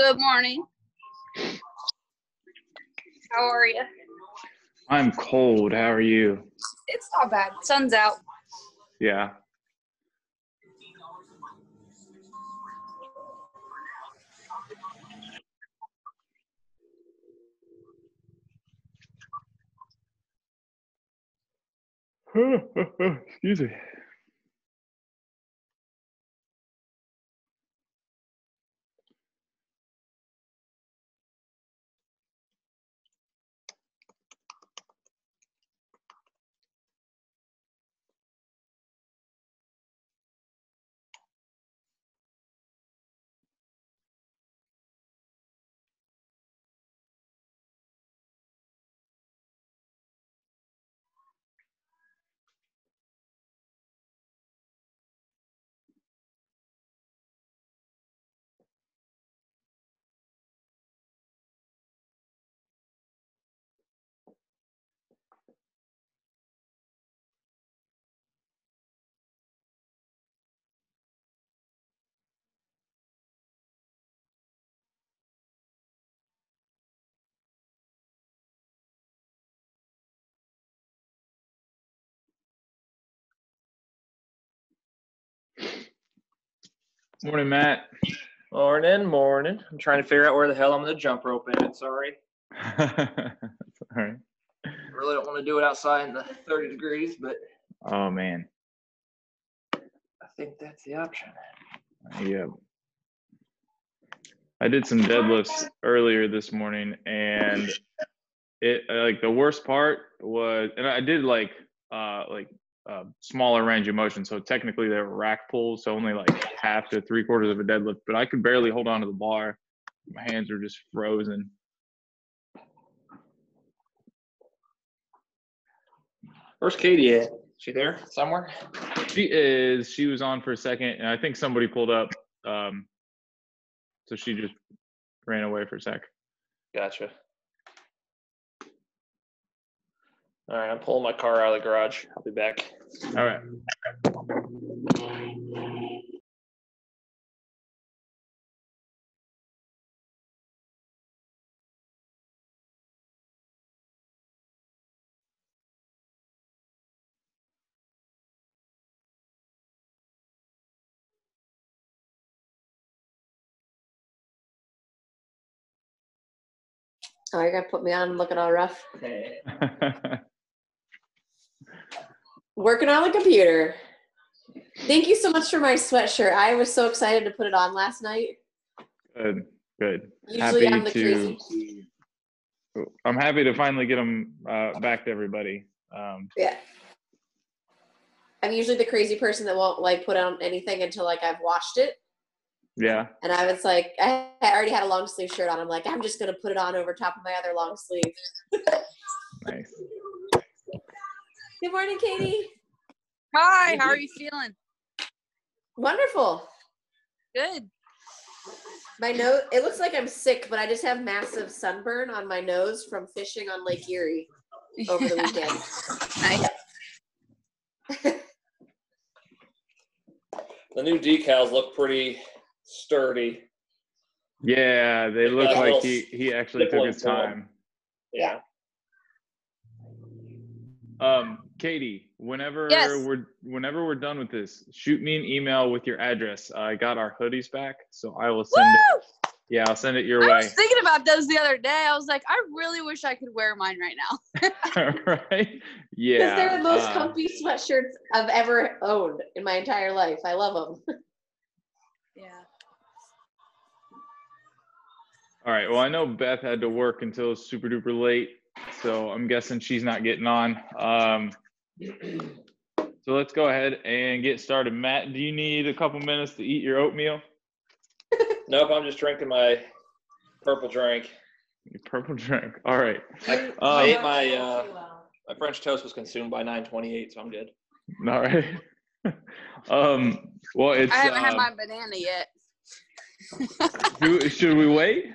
Good morning. How are you? I'm cold. How are you? It's not bad. Sun's out. Yeah. Excuse me. Morning, Matt. Morning, morning. I'm trying to figure out where the hell I'm gonna jump rope in. Sorry. All right. I really don't want to do it outside in the 30 degrees, but Oh man. I think that's the option. Yeah. I did some deadlifts earlier this morning and it like the worst part was and I did like uh like uh, smaller range of motion. So technically they were rack pulls, so only like half to three quarters of a deadlift, but I could barely hold on to the bar. My hands were just frozen. Where's Katie at? She there somewhere? She is. She was on for a second, and I think somebody pulled up. Um, so she just ran away for a sec. Gotcha. All right, I'm pulling my car out of the garage. I'll be back. All right. Oh, you're gonna put me on looking all rough. Working on the computer. Thank you so much for my sweatshirt. I was so excited to put it on last night. good. Good. Usually I'm Happy the to. crazy. I'm happy to finally get them uh, back to everybody. Um, Yeah. I'm usually the crazy person that won't like put on anything until like I've washed it. yeah. And I was like, I I already had a long sleeve shirt on. I'm like, I'm just gonna put it on over top of my other long sleeve. Nice. Good morning, Katie. Hi, how are you feeling? Wonderful. Good. My nose, it looks like I'm sick, but I just have massive sunburn on my nose from fishing on Lake Erie over the weekend. Nice. The new decals look pretty sturdy. Yeah, they look like he he actually took his into 'em. time. Yeah. Um, Katie, whenever Yes. we're whenever we're done with this, shoot me an email with your address. I got our hoodies back, so I will send Woo! it. Yeah, I'll send it your I way. was thinking about those the other day. I was like, I really wish I could wear mine right now. right? Yeah. Because they're the most uh, comfy sweatshirts I've ever owned in my entire life. I love them. Yeah. all right. Well, I know Beth had to work until super duper late, so I'm guessing she's not getting on. Um, so let's go ahead and get started. Matt, do you need a couple minutes to eat your oatmeal? Nope, I'm just drinking my purple drink. Your purple drink. All right. I, Um, I ate my uh, my French toast was consumed by 9:28, so I'm good. All right. um. Well, it's. I haven't had uh, my banana yet. do- should we wait?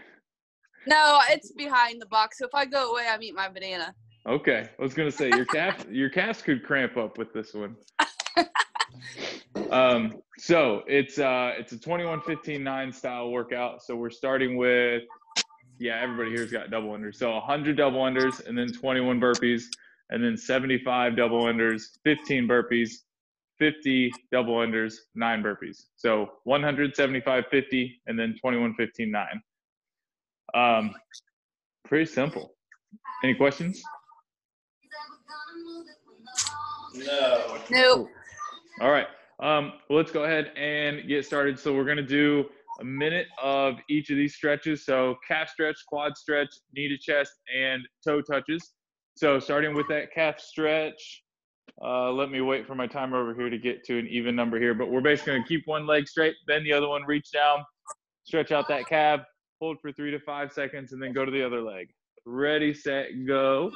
No, it's behind the box. So if I go away, I'm eating my banana. Okay. I was gonna say your calf. your calves could cramp up with this one. Um, so it's uh it's a 21 15 9 style workout. So we're starting with yeah, everybody here's got double unders. So 100 double unders and then 21 burpees and then 75 double unders, 15 burpees, 50 double unders, 9 burpees. So 175 50 and then 21 15 9. Um pretty simple. Any questions? No. Nope. All right. Um, well, let's go ahead and get started. So we're going to do a minute of each of these stretches. So calf stretch, quad stretch, knee to chest, and toe touches. So starting with that calf stretch, uh, let me wait for my timer over here to get to an even number here. But we're basically going to keep one leg straight, then the other one reach down, stretch out that calf, hold for three to five seconds, and then go to the other leg. Ready, set, go.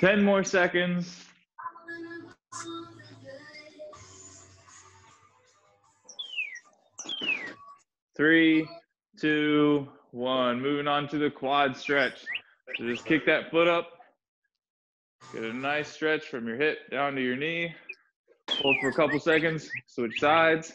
Ten more seconds. Three, two, one. Moving on to the quad stretch. So just kick that foot up. Get a nice stretch from your hip down to your knee. Hold for a couple seconds. Switch sides.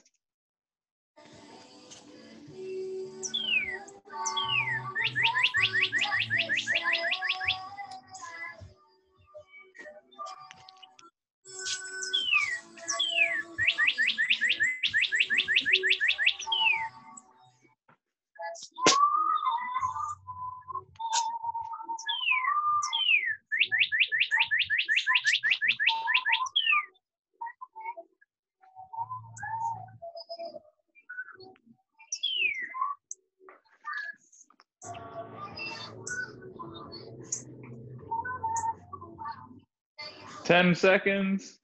Ten seconds.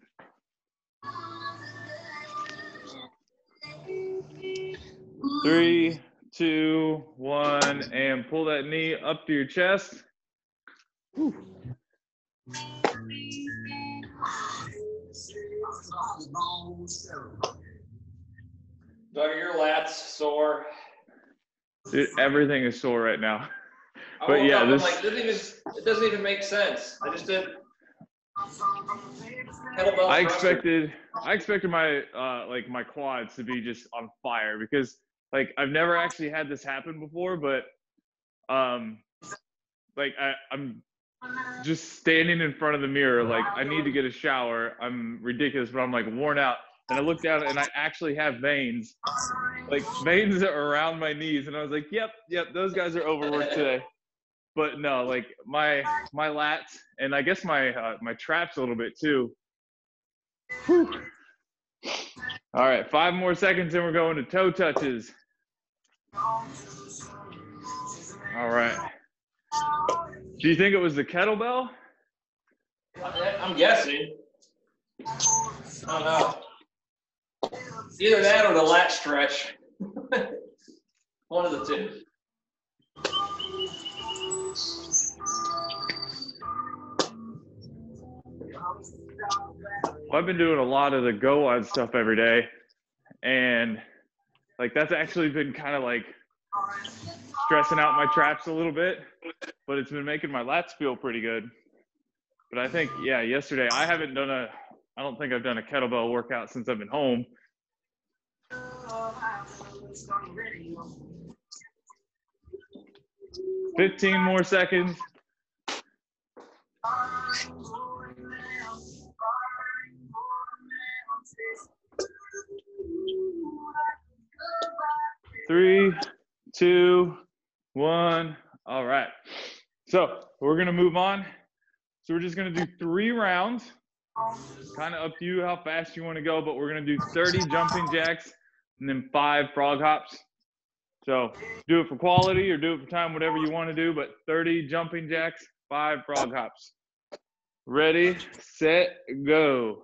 Three, two, one, and pull that knee up to your chest. Whew. Doug, your lats sore? Dude, everything is sore right now. But yeah, this- like, even, it doesn't even make sense. I just did. I expected I expected my uh like my quads to be just on fire because like I've never actually had this happen before, but um like I, I'm just standing in front of the mirror, like I need to get a shower. I'm ridiculous, but I'm like worn out. And I looked down and I actually have veins, like veins around my knees. And I was like, yep, yep, those guys are overworked today. But no, like my my lats and I guess my uh, my traps a little bit too. Whew. All right, five more seconds and we're going to toe touches. All right. Do you think it was the kettlebell? I'm guessing. I don't know. Either that or the lat stretch. One of the two. Well, I've been doing a lot of the go on stuff every day, and like that's actually been kind of like stressing out my traps a little bit, but it's been making my lats feel pretty good. But I think, yeah, yesterday I haven't done a, I don't think I've done a kettlebell workout since I've been home. Fifteen more seconds. Three, two, one. All right. So we're gonna move on. So we're just gonna do three rounds kind of up to you how fast you want to go, but we're gonna do 30 jumping jacks and then five frog hops. So do it for quality or do it for time, whatever you want to do, but 30 jumping jacks, five frog hops. Ready, set, go.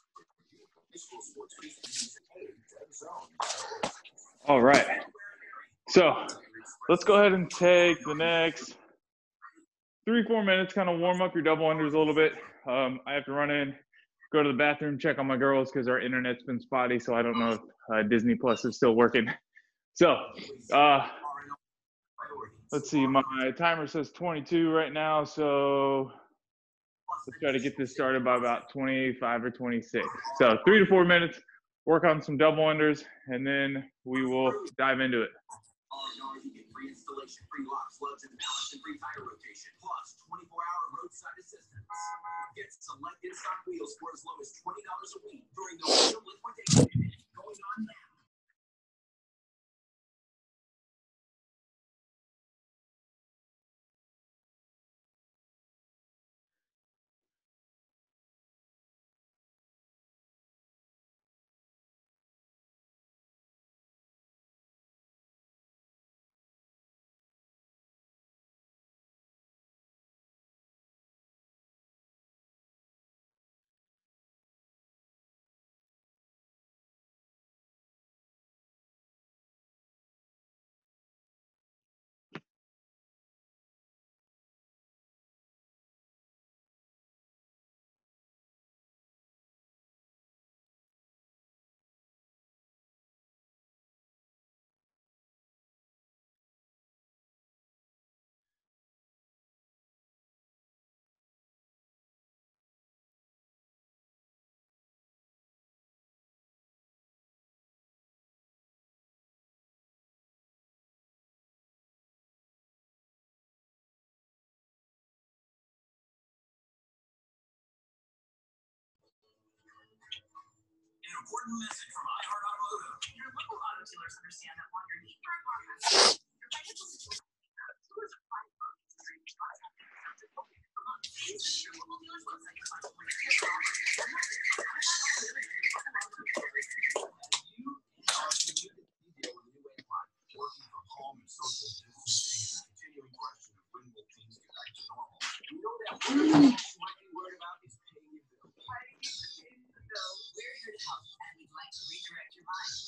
All right. So let's go ahead and take the next three, four minutes, kind of warm up your double unders a little bit. Um, I have to run in, go to the bathroom, check on my girls because our internet's been spotty, so I don't know if uh, Disney Plus is still working. So uh, let's see, my timer says 22 right now, so let's try to get this started by about 25 or 26. So three to four minutes, work on some double unders, and then we will dive into it. Installation, free locks, lugs, and and free tire rotation, plus 24-hour roadside assistance. Get stock wheels for as low as $20 a week during the liquidation going on now. Important message from iHeart Automotive. Your local auto dealers understand that while your need for a car has your financial situation. Visit your local dealer's website find a way to get your offer. And that's it. iHeart Automotive is your local automotive dealer. You and our community deal with new way of life, working from home and social distancing, and the continuing question of when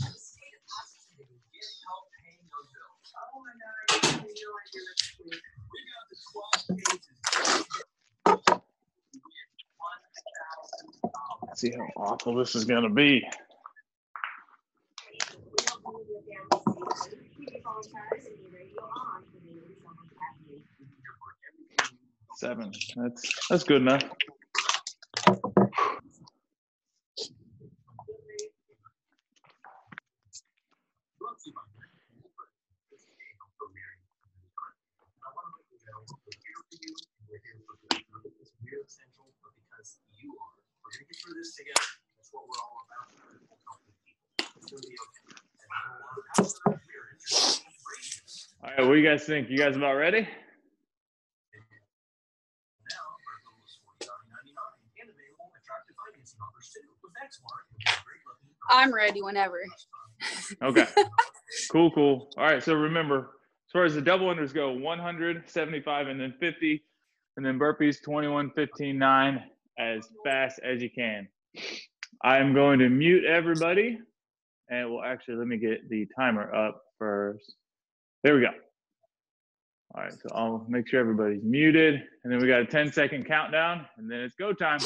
The state of positivity. Get help paying those bills. Oh my God, I have no idea what to do. We got the 12 cases. $1,000. Let's see how awful this is gonna be. Seven. That's that's good enough. Brought to you by This is Daniel from Mary. I want to let you know we're here for you and we're here for you. Not because we're essential, but because you are. We're gonna get through this together. That's what we're all about. We're helping people. It's gonna be okay. And I don't want to pass it. We're introducing radios. All right, what do you guys think? You guys about ready? Now, for as little as forty-nine ninety-nine, and available attractive financing offers too. With Xmark, you'll be great looking. I'm ready whenever. Okay. Cool, cool. All right. So remember, as far as the double unders go, 175 and then 50, and then burpees 21, 15, 9 as fast as you can. I'm going to mute everybody. And well, actually, let me get the timer up first. There we go. All right. So I'll make sure everybody's muted. And then we got a 10 second countdown, and then it's go time.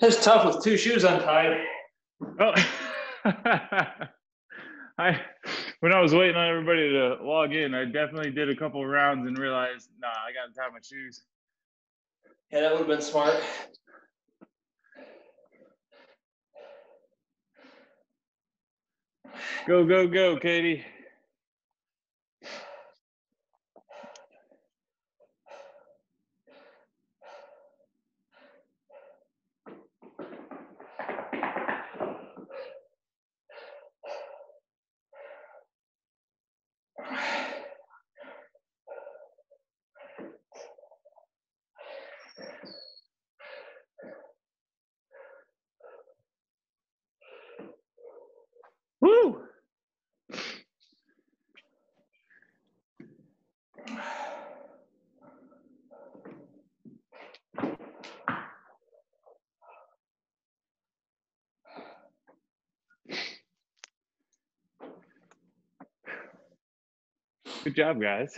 It's tough with two shoes untied. Oh, I when I was waiting on everybody to log in, I definitely did a couple rounds and realized, nah, I got to tie my shoes. Yeah, that would have been smart. Go, go, go, Katie. Woo! Good job, guys.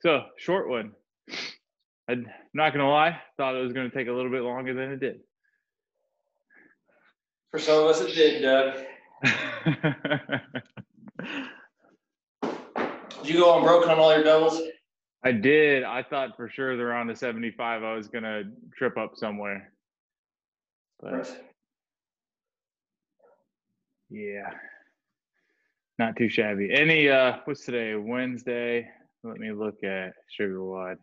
So, short one. I'm not gonna lie, thought it was gonna take a little bit longer than it did. For some of us, it did, Doug. Did you go on unbroken on all your doubles? I did. I thought for sure the round of 75 I was gonna trip up somewhere. But yeah. Not too shabby. Any uh what's today? Wednesday. Let me look at SugarWOD.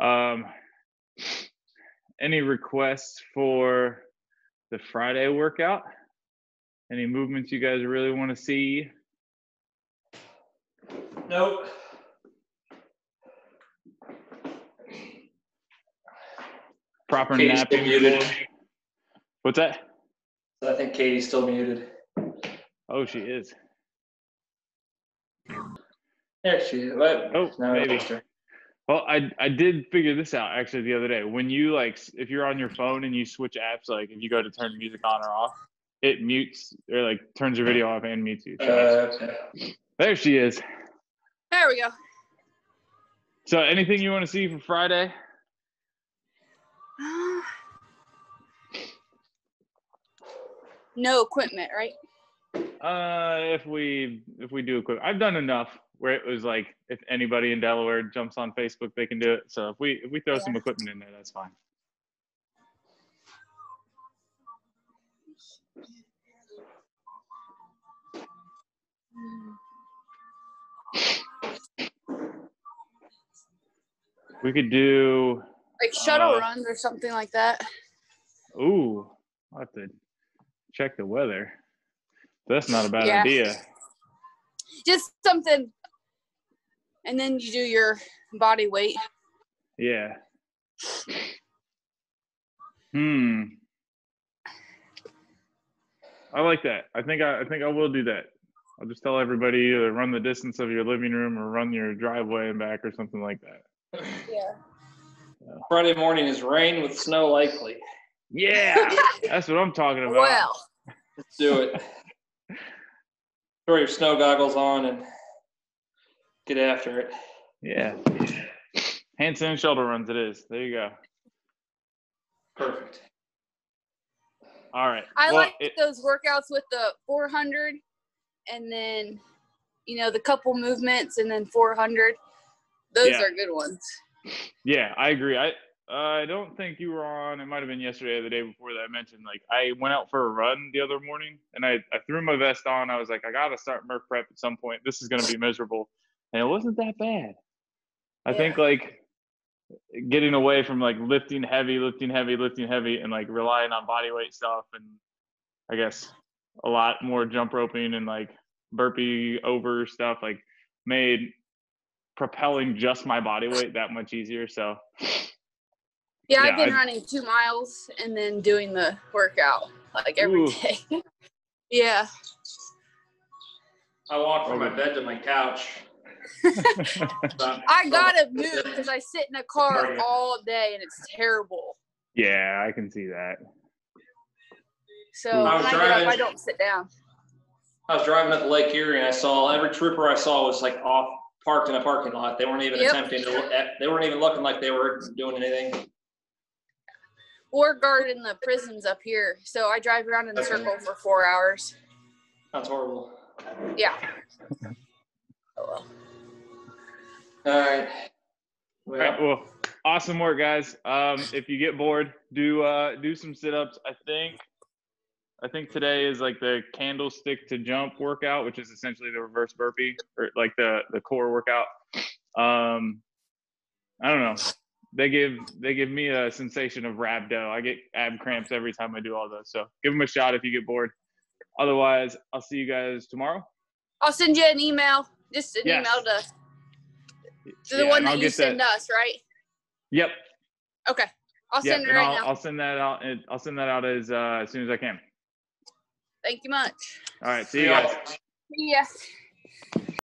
Um any requests for the Friday workout? Any movements you guys really want to see? Nope. Proper Katie's napping. muted. What's that? I think Katie's still muted. Oh, she is. There she is. What? Oh, No, maybe. Well, I I did figure this out actually the other day. When you like, if you're on your phone and you switch apps, like if you go to turn music on or off, it mutes or like turns your video off and mutes you. So Uh, okay. there she is. There we go. So anything you want to see for Friday? No equipment, right? Uh, if we if we do a quick, I've done enough where it was like if anybody in Delaware jumps on Facebook, they can do it. So if we if we throw some equipment in there, that's fine. We could do. Like shuttle Uh, runs or something like that. Ooh, I'll have to check the weather. That's not a bad Yeah. idea. Just something. And then you do your body weight. Yeah. Hmm. I like that. I think I, I think I will do that. I'll just tell everybody either run the distance of your living room or run your driveway and back or something like that. Yeah. Friday morning is rain with snow likely. Yeah, that's what I'm talking about. Well, Let's do it. Throw your snow goggles on and get after it. Yeah. Hanson and shoulder runs it is. There you go. Perfect. All right. I Well, like it- those workouts with the 400 and then, you know, the couple movements and then 400. Those Yeah. are good ones. Yeah, I agree. I I don't think you were on. It might have been yesterday or the day before that I mentioned. Like I went out for a run the other morning and I, I threw my vest on. I was like, I gotta start Murph prep at some point. This is gonna be miserable. And it wasn't that bad. I think like getting away from like lifting heavy, lifting heavy, lifting heavy, and like relying on body weight stuff and I guess a lot more jump roping and like burpee over stuff like made propelling just my body weight that much easier. So Yeah, Yeah, I've been I- running two miles and then doing the workout like every Ooh. day. yeah. I walk from my bed to my couch. I gotta move because I sit in a car all day and it's terrible. yeah, I can see that. So I when was I get driving- up, I don't sit down. I was driving up Lake Erie and I saw every trooper I saw was like off parked in a parking lot. They weren't even Yep. attempting to, look at- they weren't even looking like they were doing anything. Or guarding the prisons up here. So I drive around in a circle for four hours. That's horrible. Yeah. Oh, well. All right. All right, well, awesome work, guys. Um, if you get bored, do uh, do some sit-ups. I think, I think today is like the candlestick to jump workout, which is essentially the reverse burpee or like the the core workout. Um, I don't know. They give they give me a sensation of rhabdo. I get ab cramps every time I do all those. So give them a shot if you get bored. Otherwise, I'll see you guys tomorrow. I'll send you an email. Just an Yes. email to, the Yeah, one that you get that- send us, right? Yep. Okay. I'll Yep. send it right I'll, now. I'll send that out. I'll send that out as uh, as soon as I can. Thank you much. All right. See you guys. Yes.